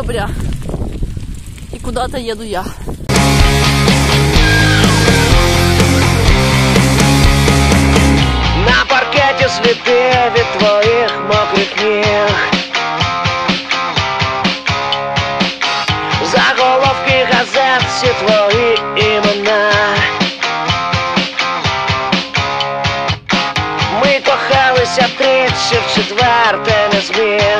декабря. И куда-то еду я. На паркеті сліди від твоїх мокрих ніг Заголовки газет, всі твої імена Ми кохалися тричі в четверте не зміг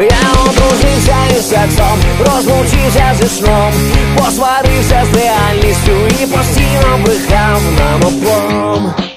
Я одружився із сексом, розлучився зі сном, посварився з реальністю і постійно брехав нам обом.